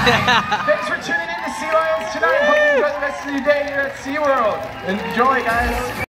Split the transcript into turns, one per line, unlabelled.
Thanks for tuning in to Sea Lions tonight. Hope you enjoy the rest of your day here at SeaWorld. Enjoy, guys.